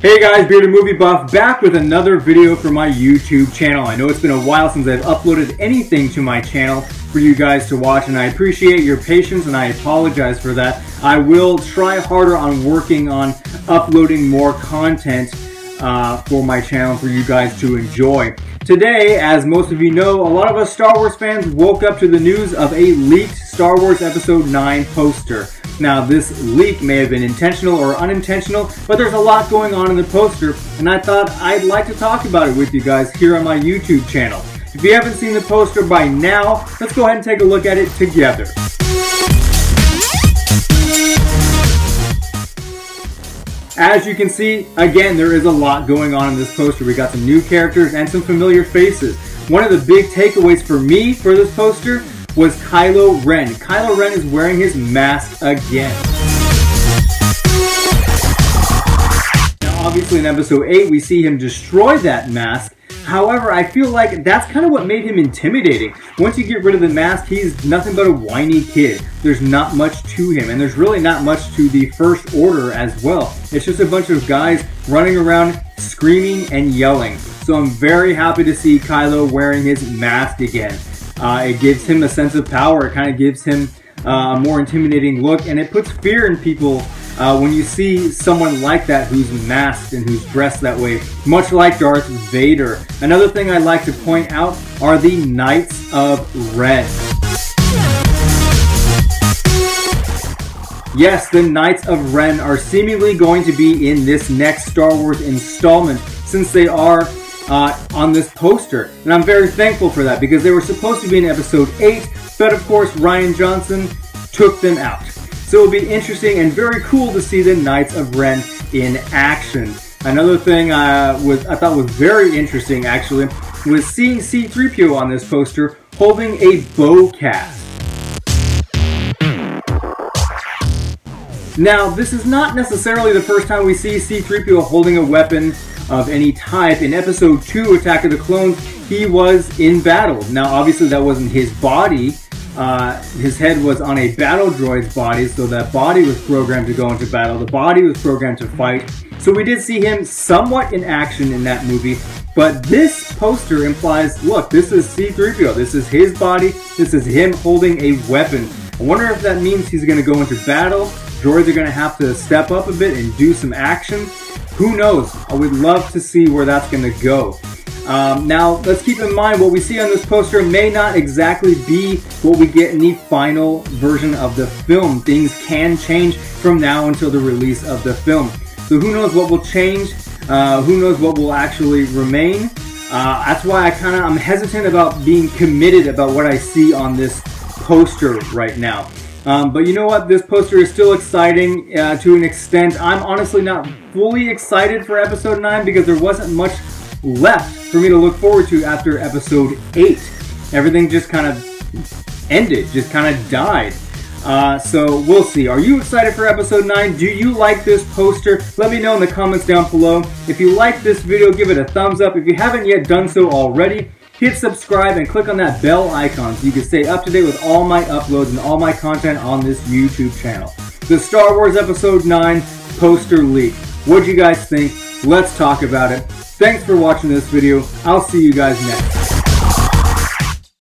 Hey guys, Bearded Movie Buff back with another video for my YouTube channel. I know it's been a while since I've uploaded anything to my channel for you guys to watch and I appreciate your patience and I apologize for that. I will try harder on working on uploading more content uh, for my channel for you guys to enjoy. Today, as most of you know, a lot of us Star Wars fans woke up to the news of a leaked Star Wars Episode 9 poster. Now, this leak may have been intentional or unintentional, but there's a lot going on in the poster, and I thought I'd like to talk about it with you guys here on my YouTube channel. If you haven't seen the poster by now, let's go ahead and take a look at it together. As you can see, again, there is a lot going on in this poster. We got some new characters and some familiar faces. One of the big takeaways for me for this poster was Kylo Ren. Kylo Ren is wearing his mask again. Now, obviously in episode 8, we see him destroy that mask. However, I feel like that's kind of what made him intimidating. Once you get rid of the mask, he's nothing but a whiny kid. There's not much to him, and there's really not much to the First Order as well. It's just a bunch of guys running around screaming and yelling. So I'm very happy to see Kylo wearing his mask again. Uh, it gives him a sense of power. It kind of gives him uh, a more intimidating look, and it puts fear in people uh, when you see someone like that who's masked and who's dressed that way, much like Darth Vader. Another thing I'd like to point out are the Knights of Ren. Yes, the Knights of Ren are seemingly going to be in this next Star Wars installment since they are uh, on this poster. And I'm very thankful for that because they were supposed to be in episode 8, but of course Rian Johnson took them out. So it'll be interesting and very cool to see the Knights of Ren in action. Another thing uh, was I thought was very interesting actually was seeing C-3PO on this poster holding a bowcaster. Now, this is not necessarily the first time we see C-3PO holding a weapon of any type. In episode 2, Attack of the Clones, he was in battle. Now, obviously, that wasn't his body. Uh, his head was on a battle droid's body, so that body was programmed to go into battle. The body was programmed to fight. So we did see him somewhat in action in that movie. But this poster implies, look, this is C-3PO. This is his body. This is him holding a weapon. I wonder if that means he's going to go into battle. Droids are going to have to step up a bit and do some action. Who knows? I would love to see where that's going to go. Um, now, let's keep in mind what we see on this poster may not exactly be what we get in the final version of the film. Things can change from now until the release of the film. So who knows what will change? Uh, who knows what will actually remain? Uh, that's why I kind of I'm hesitant about being committed about what I see on this poster right now. Um, but you know what? This poster is still exciting uh, to an extent. I'm honestly not fully excited for episode 9 because there wasn't much left for me to look forward to after episode 8. Everything just kind of ended, just kind of died. Uh, so we'll see. Are you excited for episode 9? Do you like this poster? Let me know in the comments down below. If you like this video, give it a thumbs up. If you haven't yet done so already, hit subscribe and click on that bell icon so you can stay up to date with all my uploads and all my content on this YouTube channel. The Star Wars Episode 9 poster leak. What do you guys think? Let's talk about it. Thanks for watching this video. I'll see you guys next.